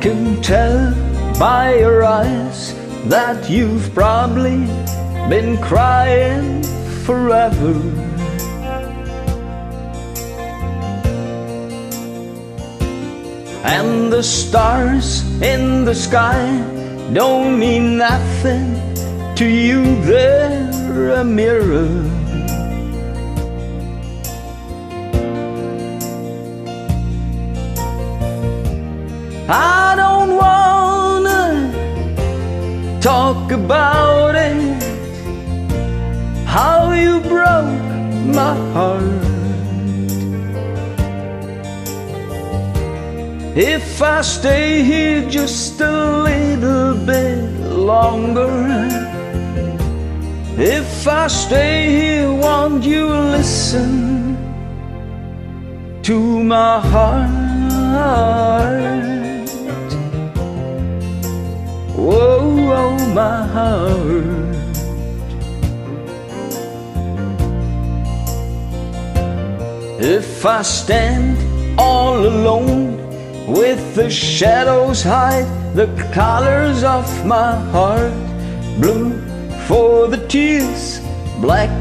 can tell by your eyes that you've probably been crying forever. And the stars in the sky don't mean nothing to you, they're a mirror. I don't wanna talk about it, how you broke my heart. If I stay here just a little bit longer, if I stay here, won't you listen to my heart? Whoa, oh, my heart. If I stand all alone with the shadows hide the colors of my heart, blue for the tears, black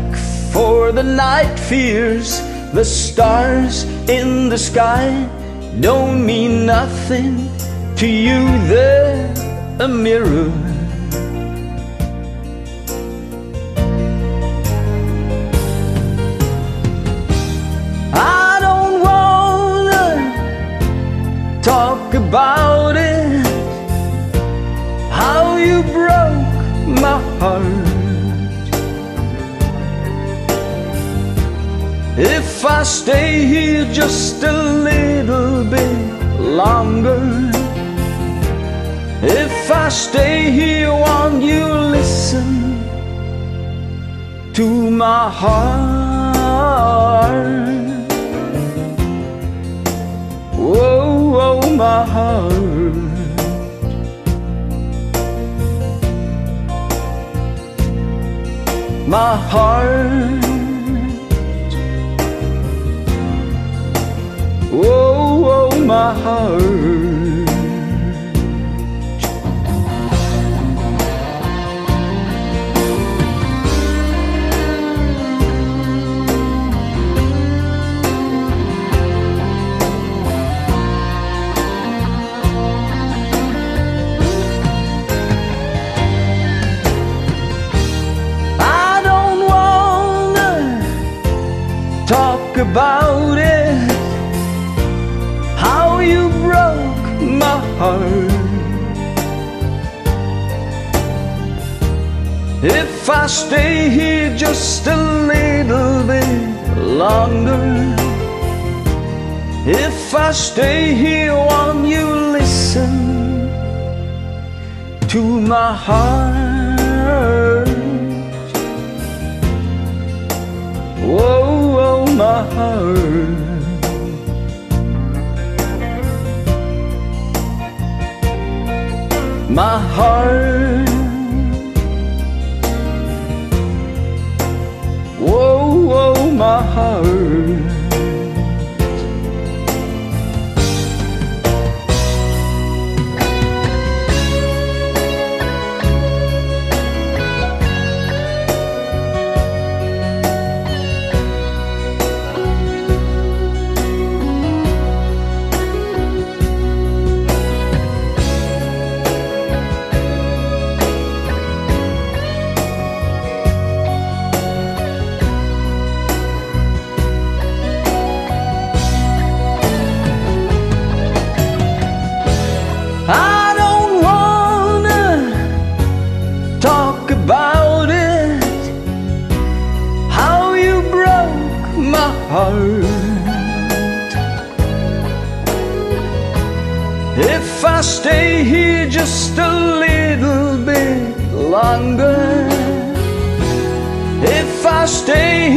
for the night fears, the stars in the sky don't mean nothing to you. They're a mirror. I don't wanna talk about it, how you broke my heart. If I stay here just a little bit longer, if I stay here, won't you listen to my heart? Whoa, whoa, my heart. My heart. Whoa, whoa, my heart. About it, how you broke my heart. If I stay here just a little bit longer, if I stay here, won't you listen to my heart? My heart. My heart. Whoa, whoa, my heart. If I stay here just a little bit longer, if I stay